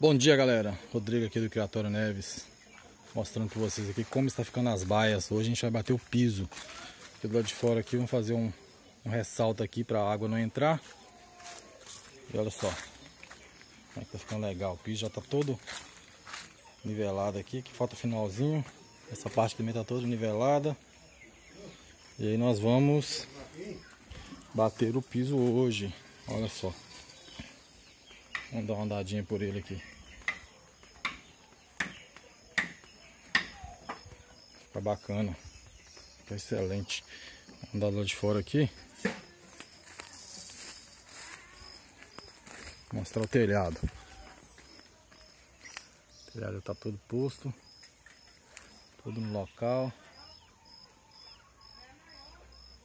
Bom dia galera, Rodrigo aqui do Criatório Neves Mostrando para vocês aqui como está ficando as baias. Hoje a gente vai bater o piso. Aqui do lado de fora aqui, vamos fazer um, um ressalto aqui para a água não entrar. E olha só Como é que tá ficando legal. O piso já está todo nivelado aqui Que falta finalzinho. Essa parte também está toda nivelada. E aí nós vamos Bater o piso hoje. Olha só Vamos dar uma andadinha por ele aqui. Fica bacana. Fica excelente. Vamos dar lá de fora aqui. Mostrar o telhado. O telhado está todo posto. Tudo no local.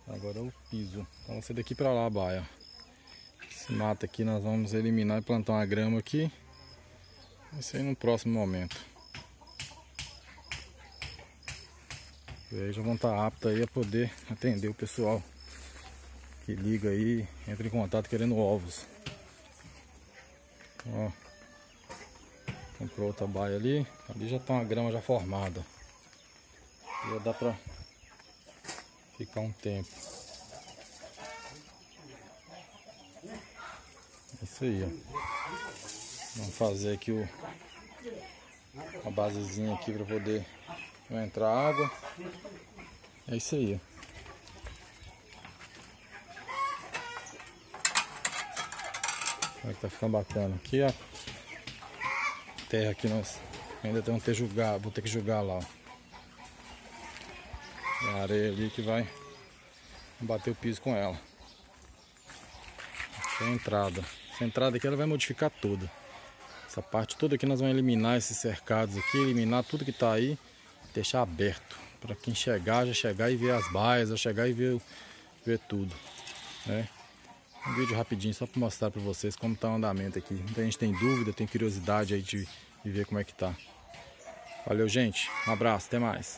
Agora é o piso. Então ser daqui para lá baia. Esse mato aqui nós vamos eliminar e plantar uma grama aqui. Isso aí no próximo momento. E aí já vão estar aptos aí a poder atender o pessoal que liga aí, entra em contato querendo ovos. Ó, comprou outra baia ali, ali já tá uma grama já formada. Já dá pra ficar um tempo. Isso aí, ó. Vamos fazer aqui o, a basezinha aqui para poder entrar água. É isso aí, ó. É que tá ficando bacana. Aqui a terra que nós ainda temos que julgar, vou ter que julgar lá. Ó. a areia ali que vai bater o piso com ela. Aqui é a entrada. Essa entrada aqui ela vai modificar toda. Essa parte toda aqui nós vamos eliminar esses cercados aqui, eliminar tudo que está aí, deixar aberto. Para quem chegar, já chegar e ver as baias, já chegar e ver, ver tudo. Né? Um vídeo rapidinho só para mostrar para vocês como está o andamento aqui. Muita gente tem dúvida, tem curiosidade aí de, de ver como é que tá. Valeu, gente. Um abraço, até mais.